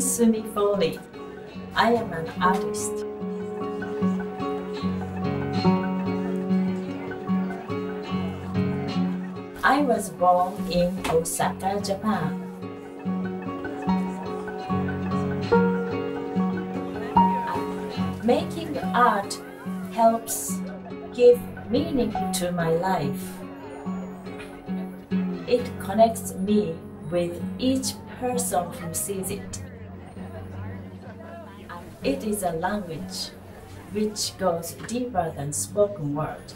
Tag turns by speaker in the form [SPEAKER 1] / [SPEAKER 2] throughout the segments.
[SPEAKER 1] Sumi Foley. I am an artist. I was born in Osaka, Japan. Making art helps give meaning to my life. It connects me with each person who sees it. It is a language which goes deeper than spoken word.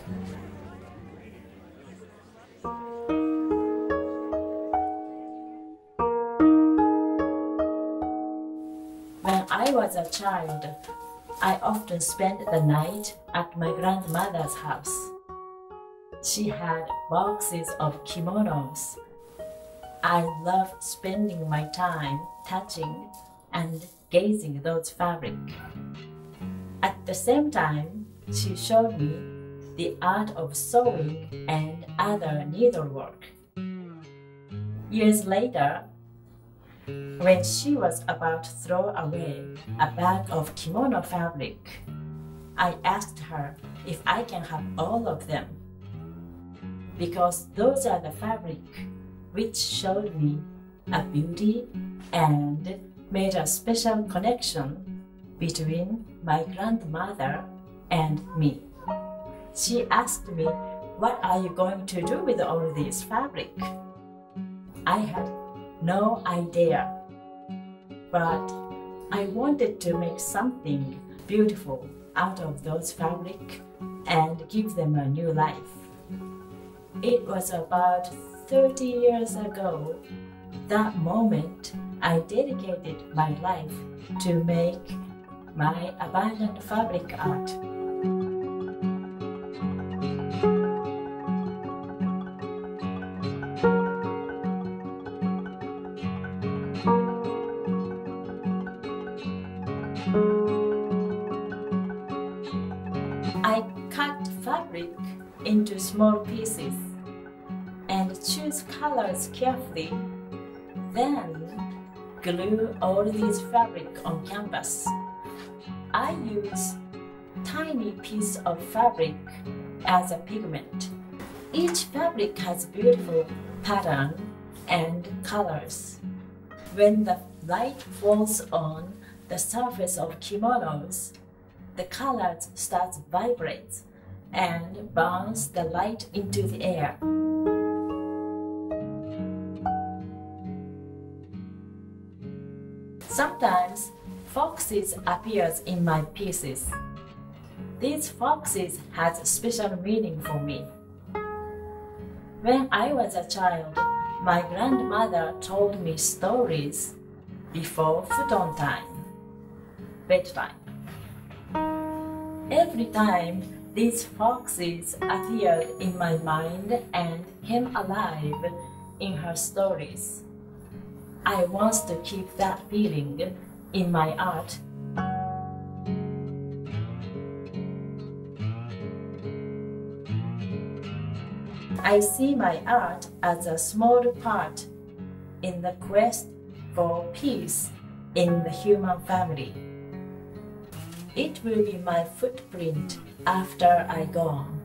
[SPEAKER 1] When I was a child, I often spent the night at my grandmother's house. She had boxes of kimonos. I loved spending my time touching and gazing at those fabric. At the same time, she showed me the art of sewing and other needlework. Years later, when she was about to throw away a bag of kimono fabric, I asked her if I can have all of them. Because those are the fabric which showed me a beauty and made a special connection between my grandmother and me. She asked me, What are you going to do with all this fabric? I had no idea but I wanted to make something beautiful out of those fabric and give them a new life. It was about 30 years ago, that moment I dedicated my life to make my abandoned fabric art. I cut fabric into small pieces and choose colors carefully. Then glue all these fabric on canvas. I use tiny piece of fabric as a pigment. Each fabric has beautiful pattern and colors. When the light falls on the surface of kimonos, the colors start vibrate and bounce the light into the air. Sometimes foxes appears in my pieces. These foxes has special meaning for me. When I was a child, my grandmother told me stories before futon time, bedtime. Every time these foxes appeared in my mind and came alive in her stories. I want to keep that feeling in my art. I see my art as a small part in the quest for peace in the human family. It will be my footprint after I gone.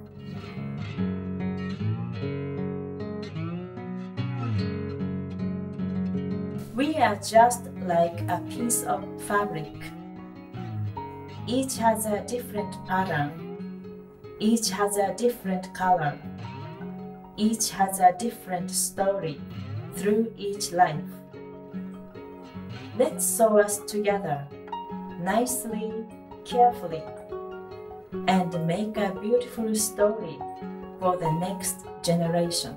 [SPEAKER 1] We are just like a piece of fabric. Each has a different pattern. Each has a different color. Each has a different story through each life. Let's sew us together nicely, carefully, and make a beautiful story for the next generation.